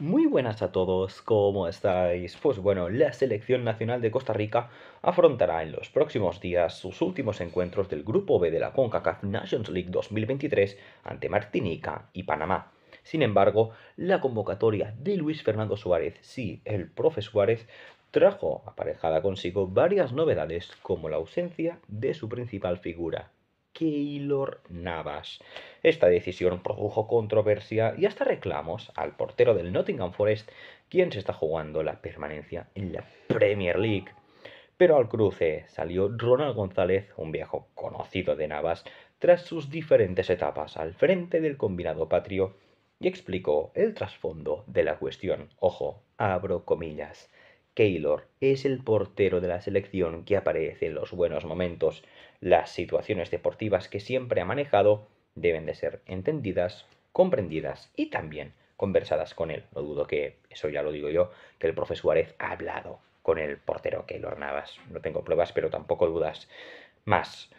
Muy buenas a todos, ¿cómo estáis? Pues bueno, la selección nacional de Costa Rica afrontará en los próximos días sus últimos encuentros del Grupo B de la CONCACAF Nations League 2023 ante Martinica y Panamá. Sin embargo, la convocatoria de Luis Fernando Suárez, sí, el profe Suárez, trajo aparejada consigo varias novedades como la ausencia de su principal figura, Keylor Navas. Esta decisión produjo controversia y hasta reclamos al portero del Nottingham Forest, quien se está jugando la permanencia en la Premier League. Pero al cruce salió Ronald González, un viejo conocido de Navas, tras sus diferentes etapas al frente del combinado patrio y explicó el trasfondo de la cuestión. Ojo, abro comillas. Keylor es el portero de la selección que aparece en los buenos momentos. Las situaciones deportivas que siempre ha manejado deben de ser entendidas, comprendidas y también conversadas con él. No dudo que, eso ya lo digo yo, que el profesor Suárez ha hablado con el portero Keylor Navas. No tengo pruebas, pero tampoco dudas. Más,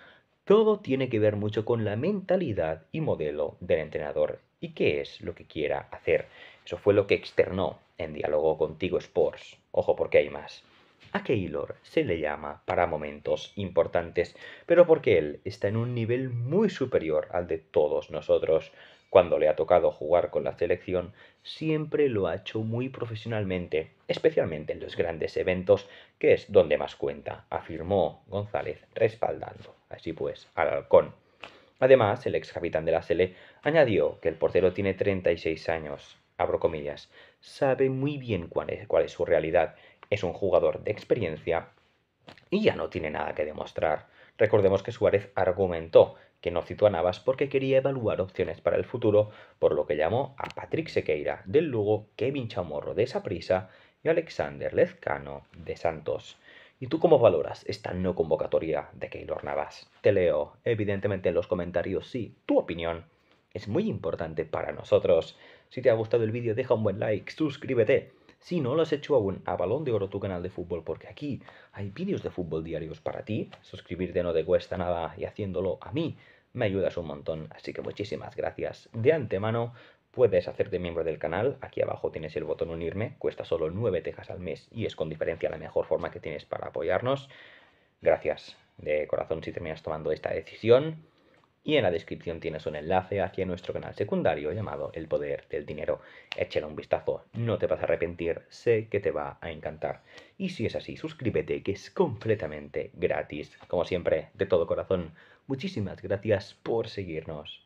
todo tiene que ver mucho con la mentalidad y modelo del entrenador y qué es lo que quiera hacer. Eso fue lo que externó en diálogo contigo Sports. Ojo porque hay más. A Keylor se le llama para momentos importantes, pero porque él está en un nivel muy superior al de todos nosotros. Cuando le ha tocado jugar con la selección, siempre lo ha hecho muy profesionalmente, especialmente en los grandes eventos, que es donde más cuenta, afirmó González, respaldando, así pues, al halcón. Además, el ex capitán de la Sele añadió que el portero tiene 36 años, abro comillas, sabe muy bien cuál es, cuál es su realidad, es un jugador de experiencia y ya no tiene nada que demostrar. Recordemos que Suárez argumentó que no citó a Navas porque quería evaluar opciones para el futuro, por lo que llamó a Patrick Sequeira del Lugo, Kevin Chamorro de Saprisa y Alexander Lezcano de Santos. ¿Y tú cómo valoras esta no convocatoria de Keylor Navas? Te leo, evidentemente, en los comentarios, sí, tu opinión es muy importante para nosotros. Si te ha gustado el vídeo, deja un buen like, suscríbete. Si no lo has hecho aún, a Balón de Oro tu canal de fútbol, porque aquí hay vídeos de fútbol diarios para ti. Suscribirte no te cuesta nada y haciéndolo a mí me ayudas un montón. Así que muchísimas gracias de antemano. Puedes hacerte miembro del canal, aquí abajo tienes el botón unirme, cuesta solo 9 tejas al mes y es con diferencia la mejor forma que tienes para apoyarnos. Gracias de corazón si terminas tomando esta decisión y en la descripción tienes un enlace hacia nuestro canal secundario llamado El Poder del Dinero. Échale un vistazo, no te vas a arrepentir, sé que te va a encantar. Y si es así, suscríbete que es completamente gratis. Como siempre, de todo corazón, muchísimas gracias por seguirnos.